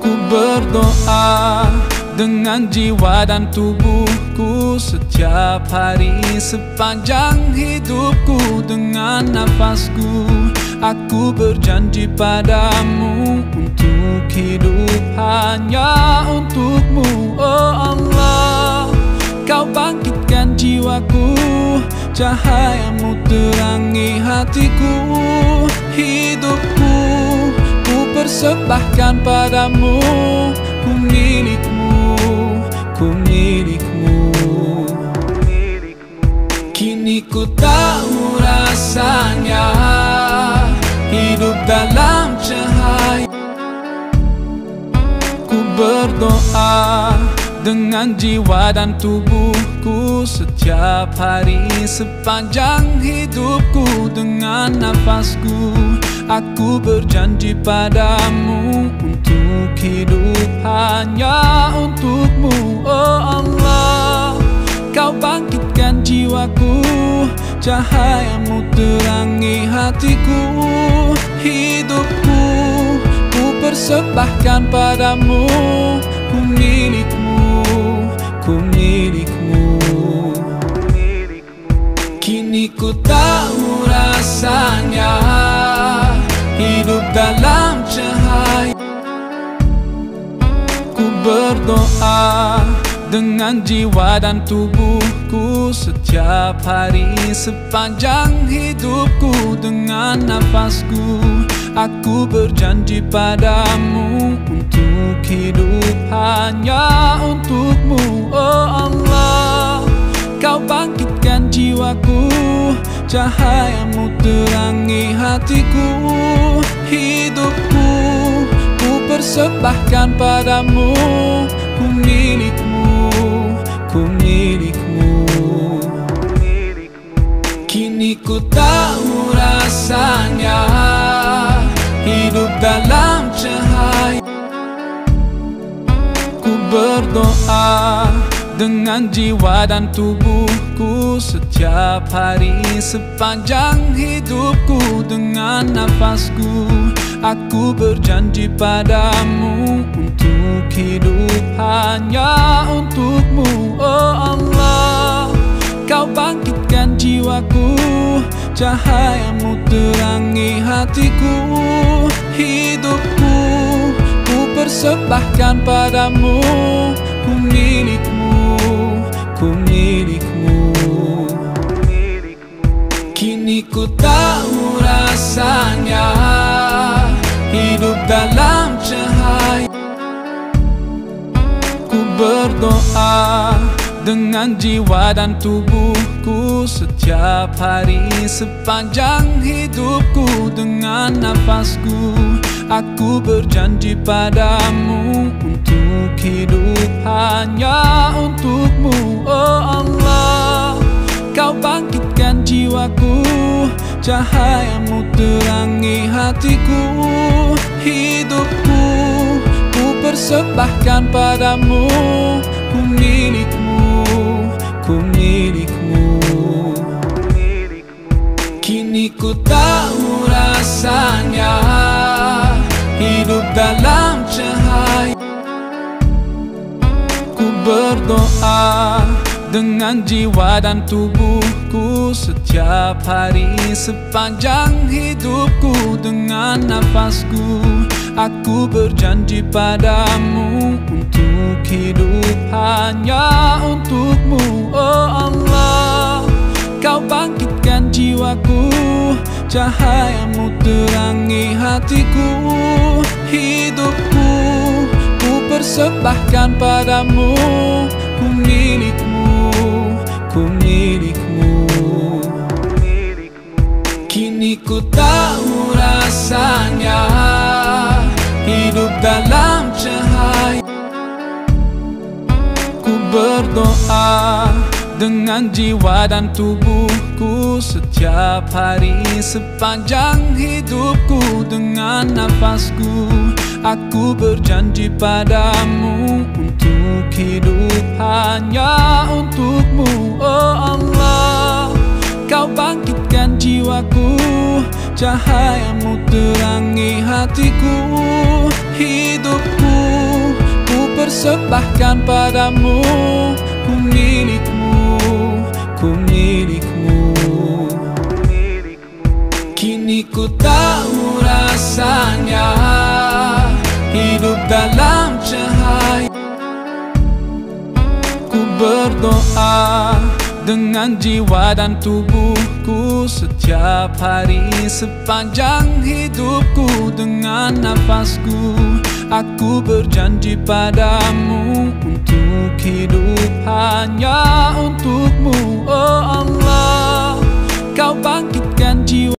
Ku berdoa dengan jiwa dan tubuhku Setiap hari. Sepanjang hidupku Dengan nafasku Aku berjanji padamu Untuk hidup hanya untukmu. Oh Allah Kau bangkitkan jiwaku Cahayamu terangi hatiku. Hidupku persembahkan padamu Ku milikmu, ku milikmu. Kini ku tahu rasanya Hidup dalam cahaya. Ku berdoa dengan jiwa dan tubuhku Setiap hari sepanjang hidupku Dengan nafasku Aku berjanji padamu Untuk hidup hanya untukmu Oh Allah. Kau bangkitkan jiwaku Cahayamu terangi hatiku. Hidupku Ku persembahkan padamu Ku milikmu ku milikmu. Kini ku tahu rasanya Hidup dalam cahaya. Ku berdoa dengan jiwa dan tubuhku Setiap hari sepanjang hidupku. Dengan nafasku Aku berjanji padamu Untuk hidup hanya untukmu. Oh Allah Kau bangkitkan jiwaku Cahayamu terangi hatiku Hidupku Ku persembahkan padamu Ku milikmu Ku milikmu. Kini ku tahu rasanya Hidup dalam cahaya. Ku berdoa dengan jiwa dan tubuhku Setiap hari sepanjang hidupku. Dengan nafasku Aku berjanji padamu Untuk hidup hanya untukmu. Oh Allah Kau bangkitkan jiwaku Cahayamu terangi hatiku. Hidupku Ku persembahkan padamu Ku milikmu berdoa dengan jiwa dan tubuhku Setiap hari sepanjang hidupku. Dengan nafasku Aku berjanji padamu Untuk hidup hanya untukmu. Oh Allah Kau bangkitkan jiwaku Cahayamu terangi hatiku. Hidupku Ku persembahkan padamu Ku milikmu Ku milikmu Kini ku tahu rasanya Hidup dalam cahaya. Ku berdoa dengan jiwa dan tubuhku Setiap hari sepanjang hidupku. Dengan nafasku Aku berjanji padamu Hidup hanya untukmu Oh Allah. Kau bangkitkan jiwaku Cahayamu terangi hatiku. Hidupku Ku persembahkan padamu. Ku milikmu Ku milikmu. Kini ku tahu rasanya Hidup dalam cahaya berdoa dengan jiwa dan tubuhku Setiap hari sepanjang hidupku. Dengan nafasku Aku berjanji padamu Untuk hidup hanya untukmu. Oh Allah Kau bangkitkan jiwaku Cahayamu terangi hatiku. Hidupku Ku persembahkan padamu Ku milikmu Ku milikmu. Kini ku tahu rasanya Hidup dalam cahaya. Ku berdoa dengan jiwa dan tubuhku Setiap hari sepanjang hidupku Dengan nafasku Aku berjanji padamu Untuk hidup hanya untukmu Oh Allah. Kau bangkitkan jiwa